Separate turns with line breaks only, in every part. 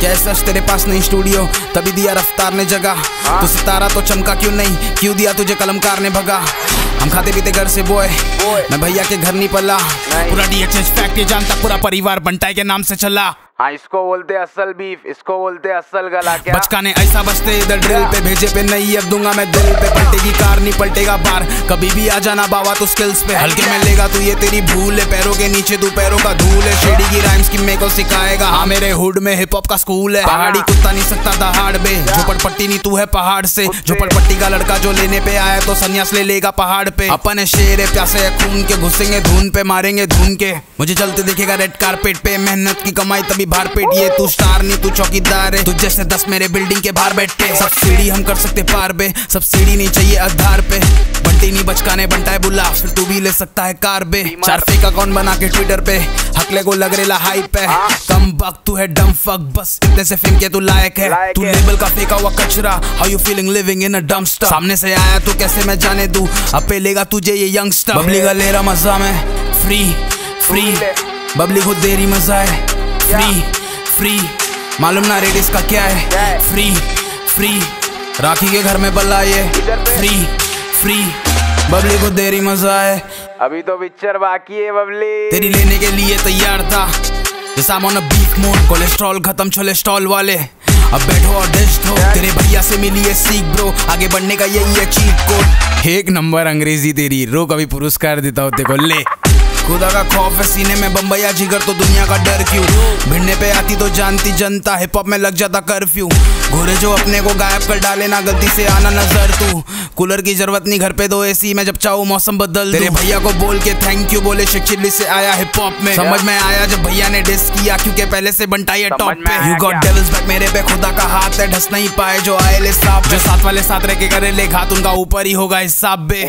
कैसा तेरे पास नहीं स्टूडियो तभी दिया रफ्तार ने जगा
तो
तू सितारा तो चमका क्यों नहीं? क्यों दिया तुझे कलमकार ने भगा? हम खाते पीते घर से बोए मैं भैया के घर नहीं पला। पूरा डीएचएस फैक्ट्री जानता पूरा परिवार बंटाई के नाम से चला।
हाँ इसको बोलते असल बीफ इसको बोलते असल गला क्या?
बचकाने ऐसा बचते इधर ड्रिल पे भेजे पे नहीं अब दूँगा मैं दिल पे। पलटेगी कार नहीं पलटेगा बार। कभी भी आ जाना बाबा तू स्किल्स पे। हल्के में लेगा तू ये तेरी भूल है। पैरों के नीचे तू पैरों का धूल है। शेडी की राइम्स की मेरे को सिखाएगा? हाँ मेरे हुड में हिप हॉप का स्कूल है। पहाड़ी। कुत्ता नहीं सकता दहाड़ बे झोपड़पट्टी नहीं तू है पहाड़ से। झोपड़पट्टी का लड़का जो लेने पे आया तो सन्यास ले लेगा पहाड़ पे। अपन है शेर है प्यासे है खून के घुसेंगे धून पे मारेंगे धून के। मुझे चलते देखेगा रेड कारपेट पे। मेहनत की कमाई तभी बाहर पेट ये तू स्टार नहीं तू चौकीदार है। तू जैसे दस मेरे बिल्डिंग के बाहर बैठे सब सीढ़ी हम कर सकते पार पे सब सीढ़ी नहीं चाहिए आधार पे। बंटी नहीं बचकाने बनता है बुला फिर तू भी ले सकता है कार पे। चार फेक अकाउंट बना के ट्विटर पे? हकले को लग रेला हाइप है। कम बक तू है डम फक बस इतने से फ़िल्म के तू लायक है। तू लेबल का फेंका हुआ कचरा। How you feeling living in a dumpster सामने से आया तू कैसे मैं जाने दूँ? अब पे लेगा तुझे ये यंगस्टर बबली का ले रहा मज़ा मैं। फ्री फ्री बबली को देरी मज़ा है। फ्री फ्री मालूम ना रेट इसका क्या है? फ्री फ्री राखी के घर में बल्ला ये. फ्री फ्री बबली को देरी मज़ा है.
अभी तो पिक्चर बाकी है बबली.
तेरी लेने के लिए तैयार था. जैसा on a beef कोलेस्ट्रॉल खत्म छोले स्टॉल वाले. अब बैठो और डिस्ट हो. तेरे भैया से मिली है सीख ब्रो आगे बढ़ने का यही है चीट कोड एक नंबर अंग्रेज़ी तेरी. रो कभी पुरस्कार देता हो तेको ले. खुदा का खौफ है, सीने में बम्बैया जिगर तो दुनिया का डर क्यों? भिड़ने पे आती तो जानती जनता हिप हॉप में लग जाता कर्फ्यू घोरे जो अपने को गायब कर डाले, ना गलती से आना नज़र तू। कूलर की ज़रूरत नहीं घर पे दो एसी में जब चाहो मौसम बदल तेरे भैया को बोल के थैंक यू बोले चिल्ली से आया हिप हॉप में। समझ में आया जब भैया ने डिस किया क्योंकि पहले से बंटाई है टॉप
में
पे। You got? डेविल्स बैक मेरे पे खुदा का हाथ है ढस नहीं पाए जो आए ले साथ जो साथ वाले साथ रह के करे ले घात उनका ऊपर ही होगा हिसाब बे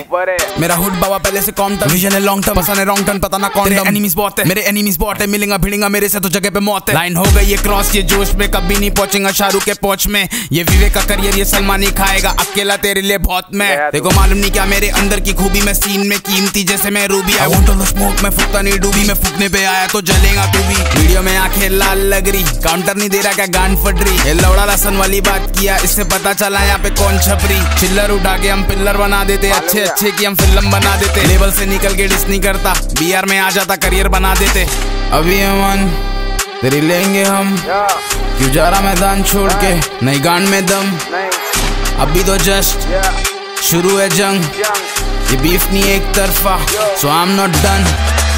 मेरा हुड बाबा पहले से कौन टर्म विजन है लॉन्ग टर्म पसंद है रॉन्ग टर्न पता ना कौन एनिमीज बहुत है। मेरे एनिमीज बहुत है मिलेगा भिड़ेगा मेरे से तो जगह पे मौत है। लाइन हो गई ये क्रॉस ये जोश में कभी नहीं पहुंचेगा शाहरुख के पहुँच में। ये विवेक का करियर ये सलमान ही खाएगा अकेला तेरे लिए बहुत मैं देखो मालूम नहीं क्या मेरे अंदर की खूबी में सीन में कीमती जैसे मैं ruby. I want to smoke मैं फुकता नहीं डूबी मैं फूकने पे आया तो जलेगा तू भी वीडियो में आँखें लाल लग रही काउंटर नहीं दे रहा क्या गांड फट रही। ये लौड़ा लसन वाली बात किया इससे पता चला यहाँ पे कौन छपरी चिल्लर उठा के हम पिल्लर बना देते अच्छे अच्छे की हम फ़िल्म बना देते। लेवल से निकल के डिस नहीं करता बीआर में आ जाता करियर बना देते। अभी अमन तेरी लेंगे हम। क्यों जा रहा मैदान छोड़ के? नहीं गांड में दम। अभी तो जस्ट शुरू है जंग। ये बीफ नहीं एक तरफा। So I am not done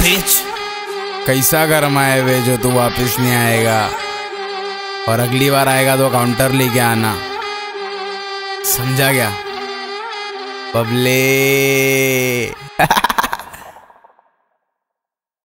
bitch कैसा गर्म आए वे जो तू वापस नहीं आएगा? और अगली बार आएगा तो काउंटर लेके आना। समझा गया बबले।